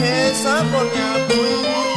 desa pun ngapungi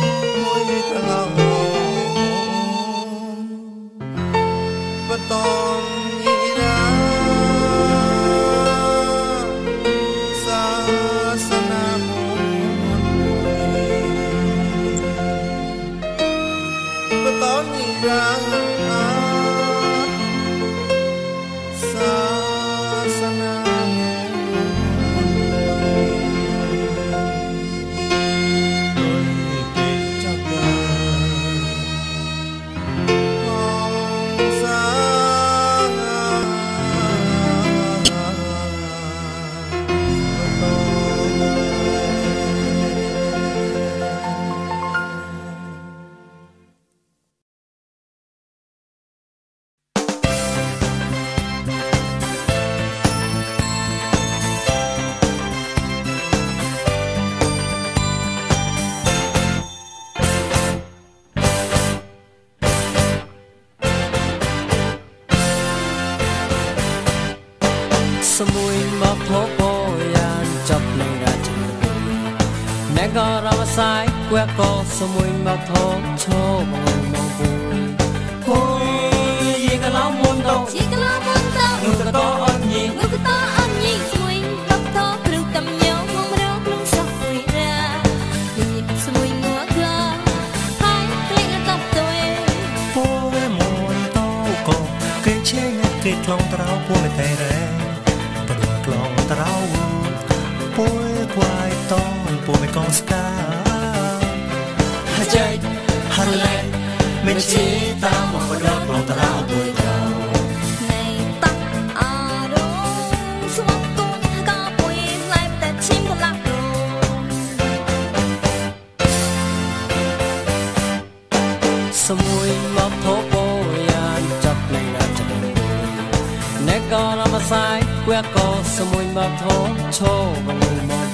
វាកោសមួយមកធំឈោបងមក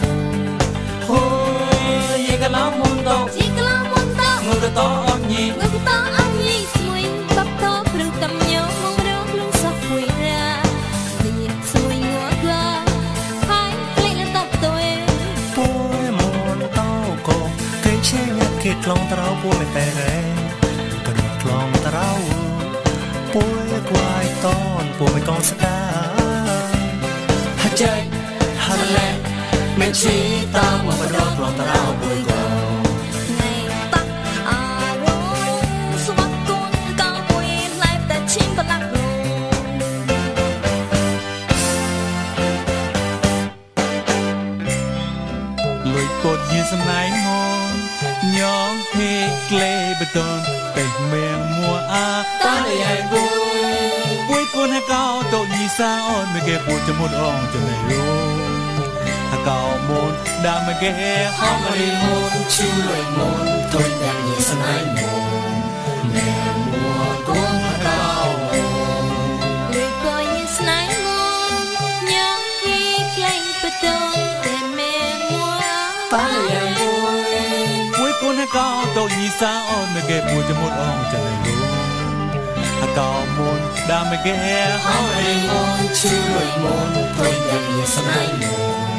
ហូយយេកឡោមុនតោជីកឡោមុនតោមើលតោអត់ញីមើលតោអត់ញីស្មួយបបតោព្រឹកតំញោមករកលងសោះគួយរានេះស្មួយងក់ឡាហើយក្លែកលតបតោហូយមុនតោកោគេជេញគេខ្លងត្រោពួរមិនតែរ៉េក៏ខ្លងត្រោពួយខ្វាយតនពួយកងស្កា chơi. Hân lệ mình chỉ tao mà bắt đầu lòng tao buồn cầu lùi cột như sân nái ngon nhỏ hê lê bê tôn cảnh mềm mùa a. Ta đầy ai vui. Vui cuốn hay cao tội sa on me ke pu te mon ong te me yo a kao mon da me ke ha ma ri mon chu loi mon toi dan ye san mua con a kao mon lui coi ye san ai nhớ khi klein pa ton te me mua pa ya moi cuối con a kao toi ni sa on me ke pu te mon ong te ne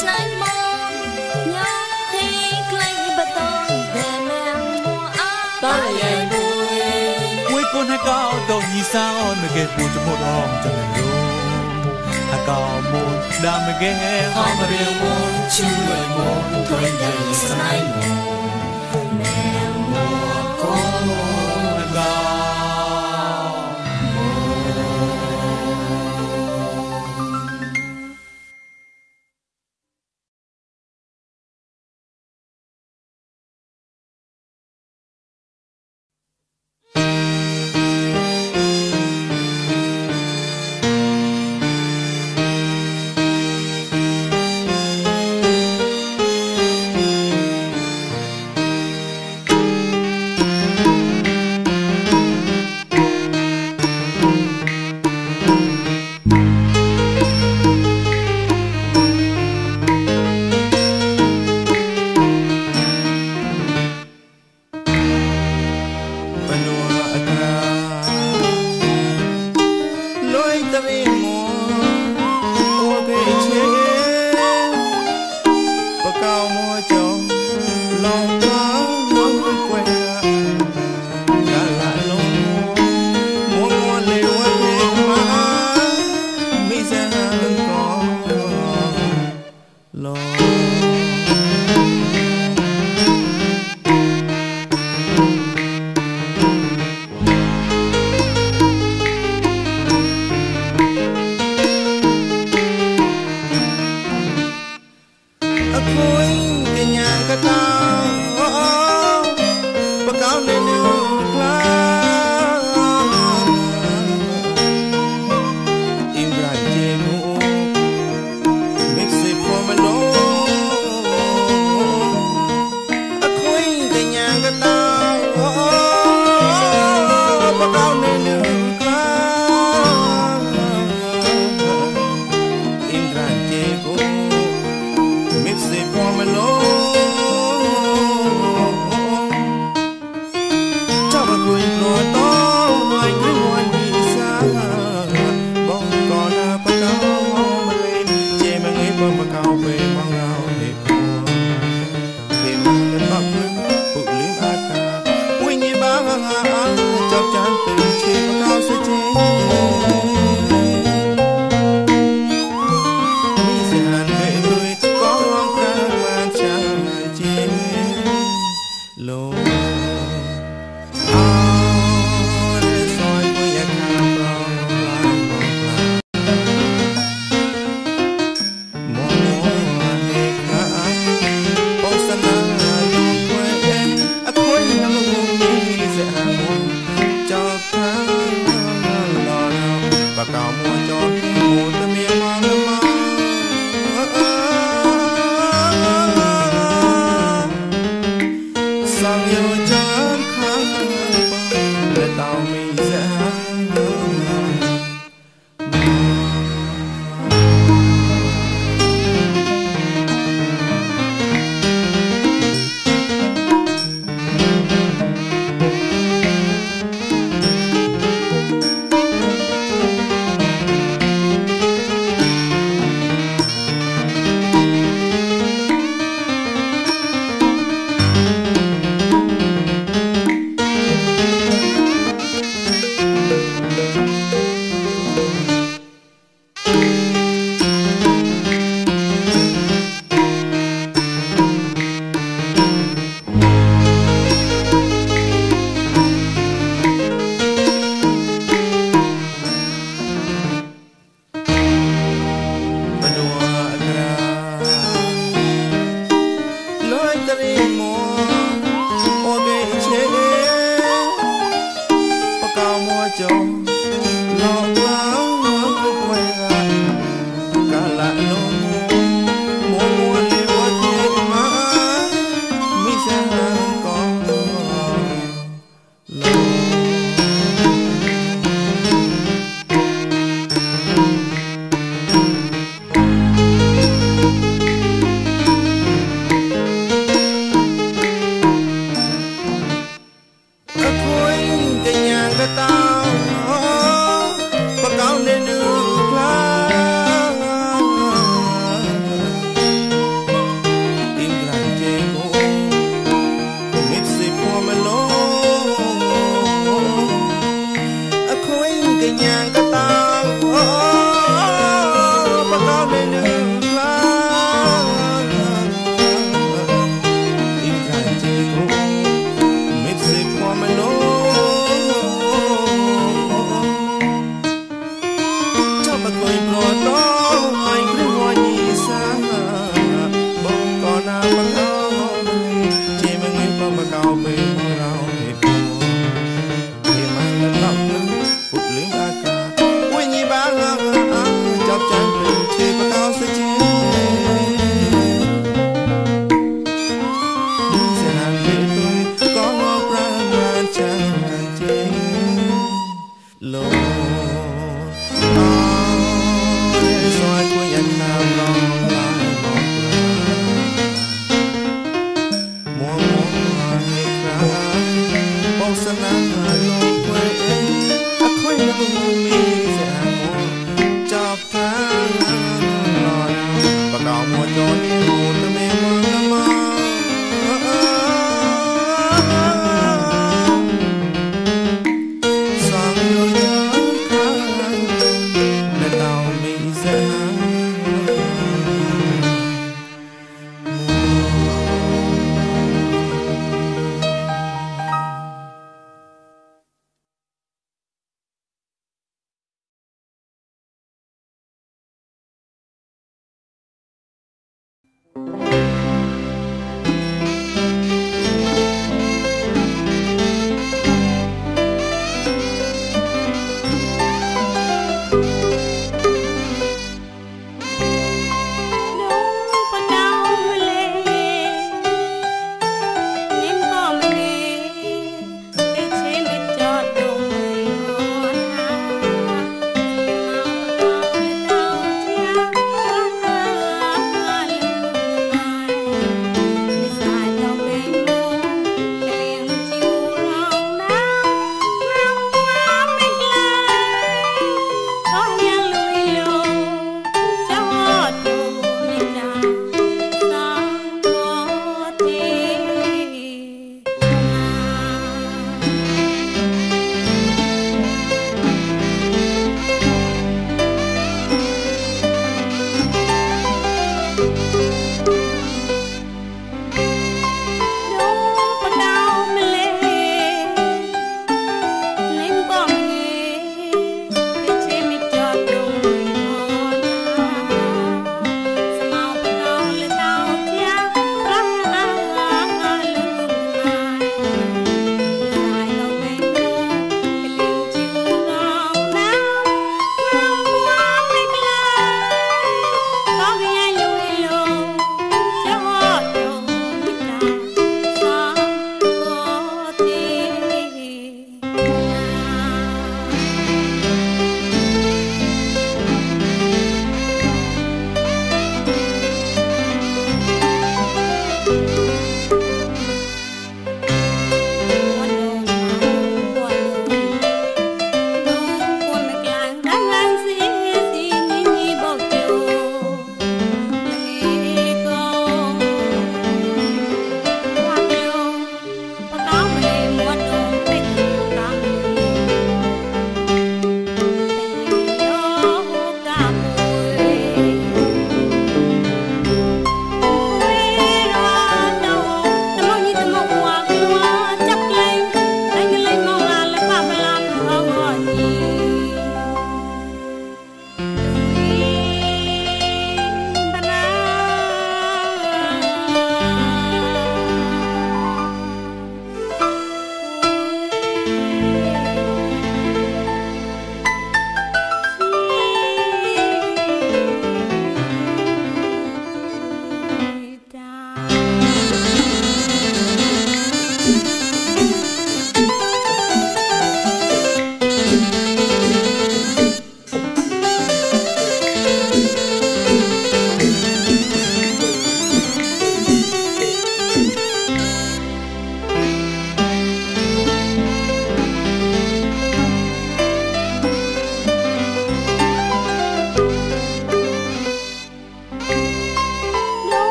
ស្នេហ៍មកញ៉ាំទីក្លែងបតងតែម៉ែមកអត់តើយ៉ាងមួយមួយគនហកោដូចញីសោមកគេពូចមកអងចាំយោហកោមកដាំមកគេអមរៀងមកជួយមកធ្វើយ៉ាងស្នេហ៍មក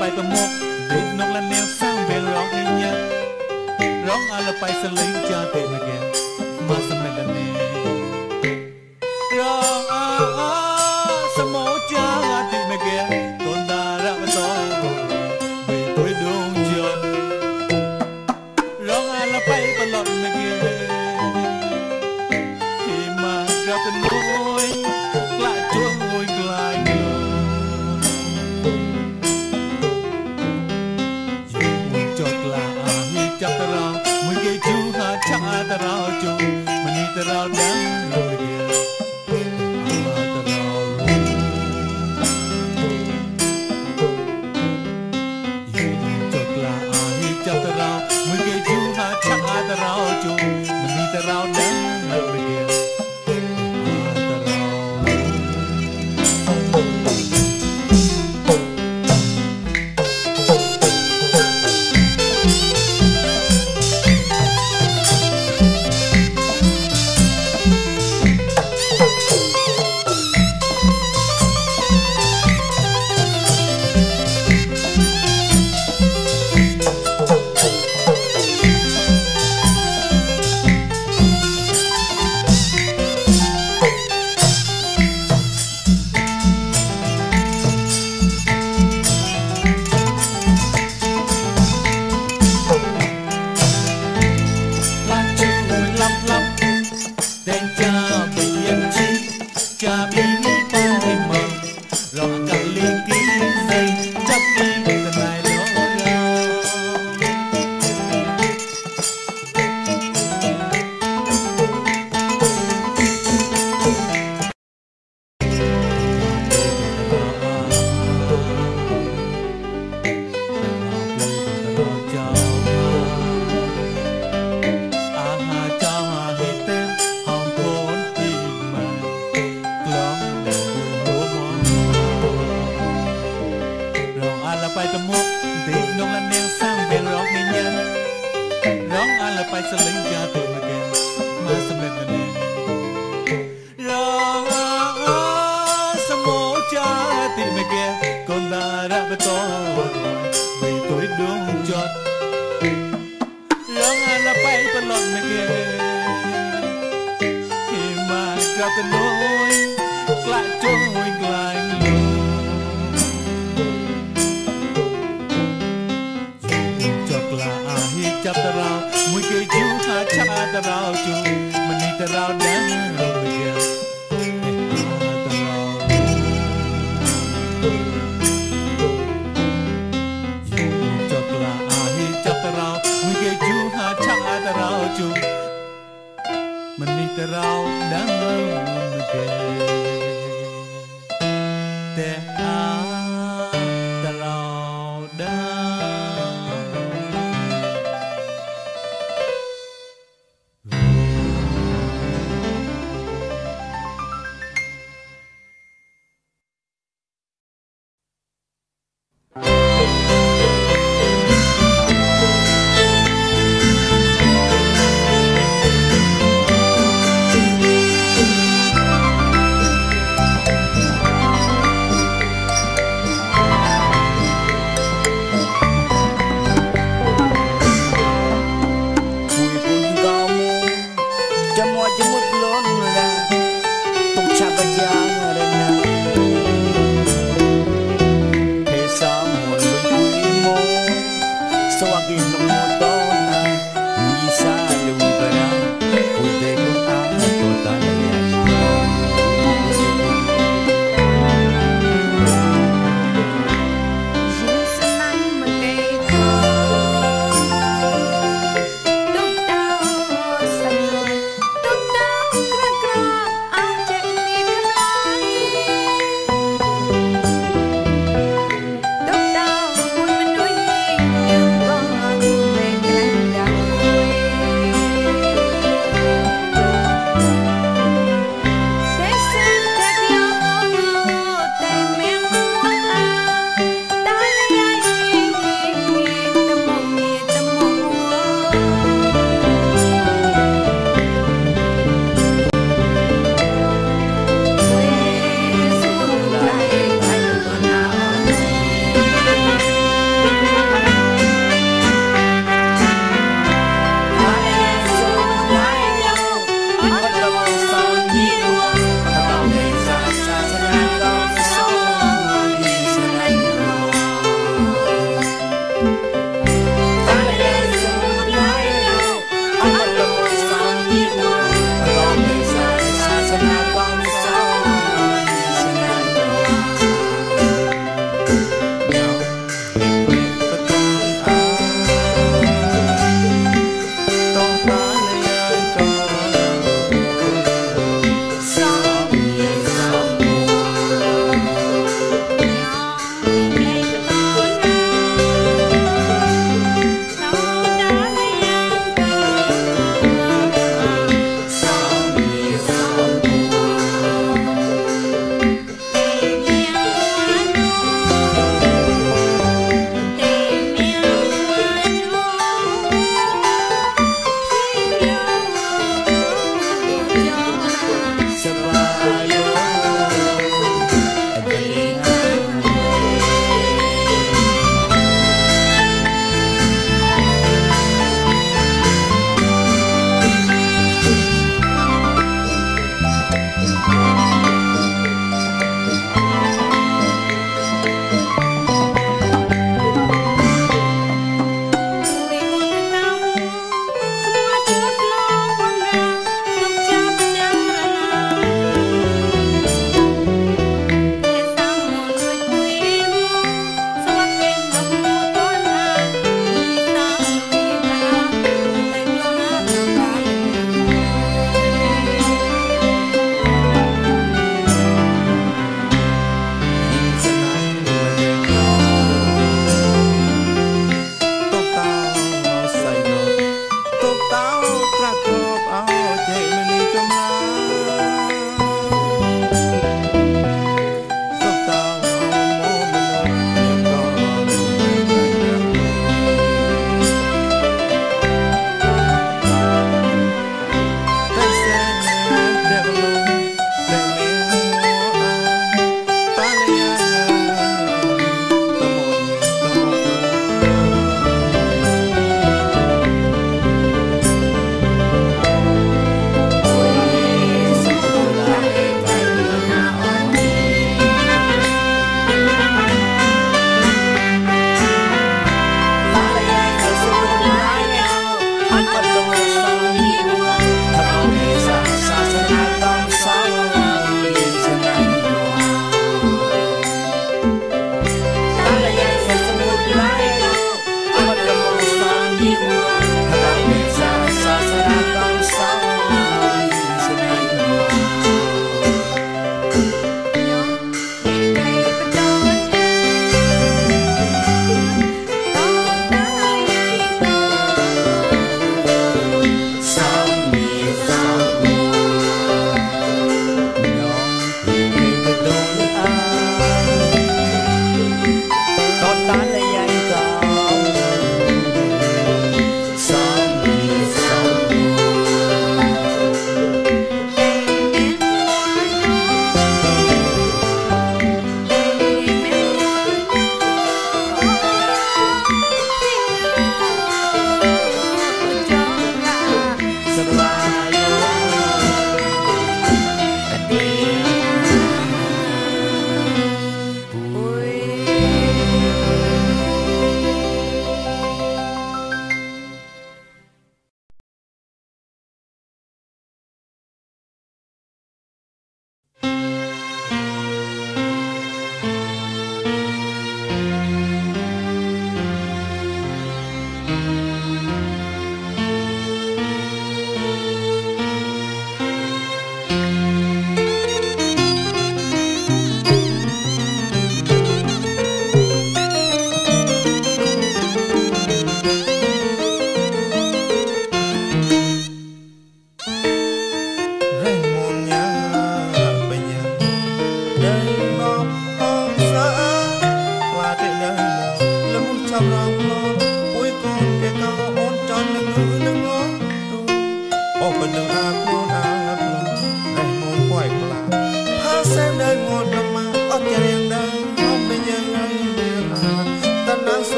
bay bờ là neo sang về rong nghe nhớ. Rong ở bay sẽ lấy cha về mà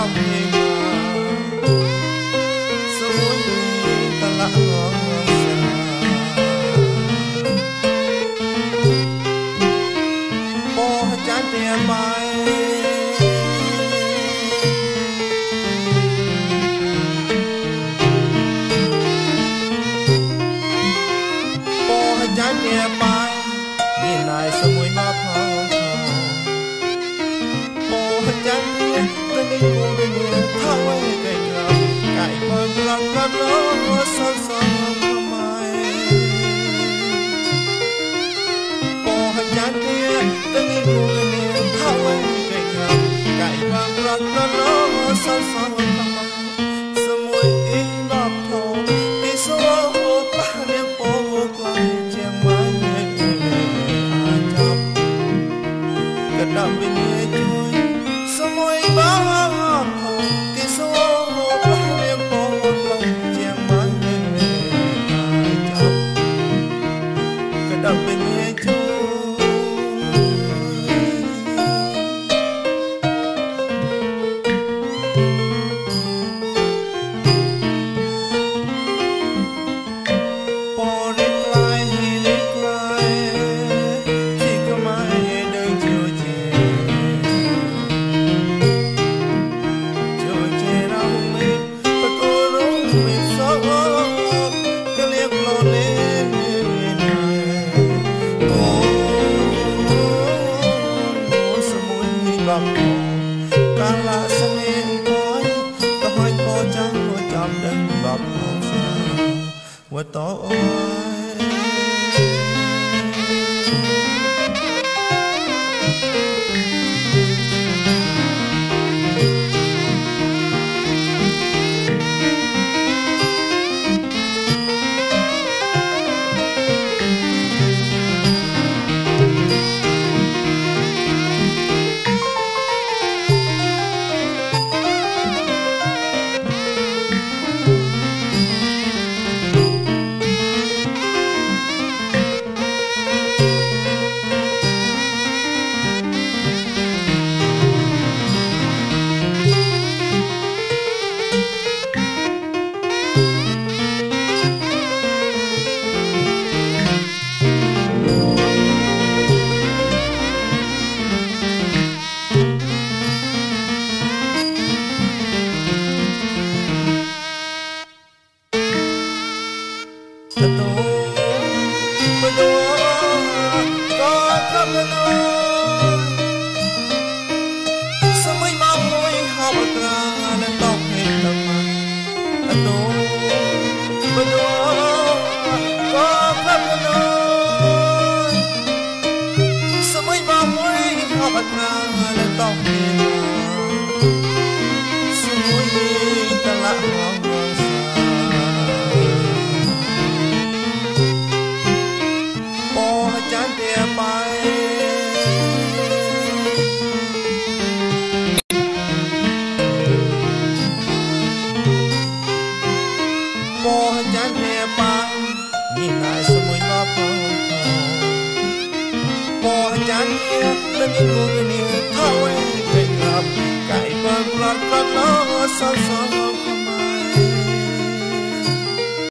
Sampai Sebelum telah